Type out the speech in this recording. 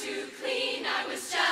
Too to clean, I was just